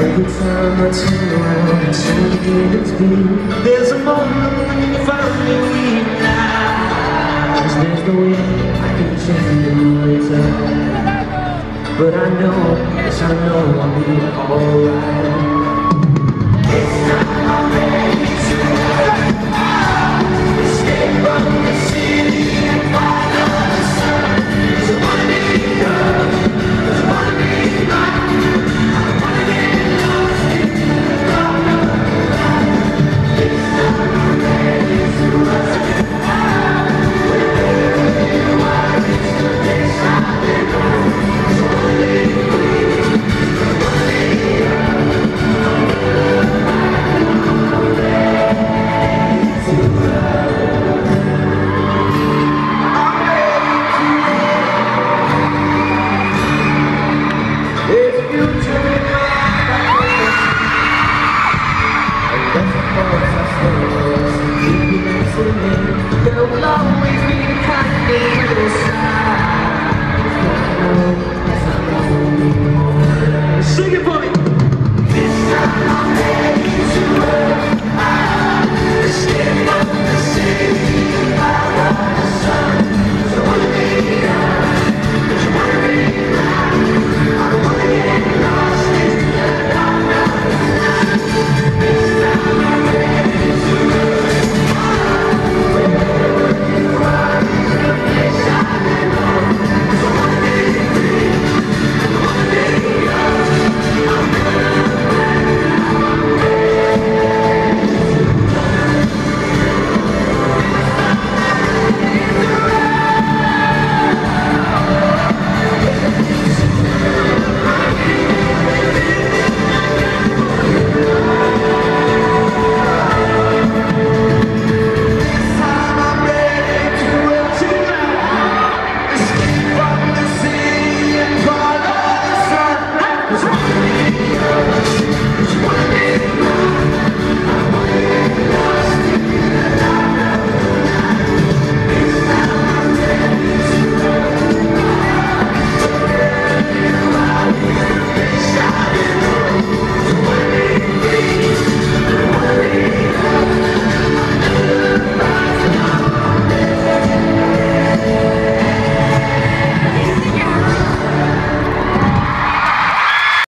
Every time I turn around, it's it's There's a moment when you finally realize There's no way I can change the time but I know, yes I know I'll be alright There will always be a Senhor.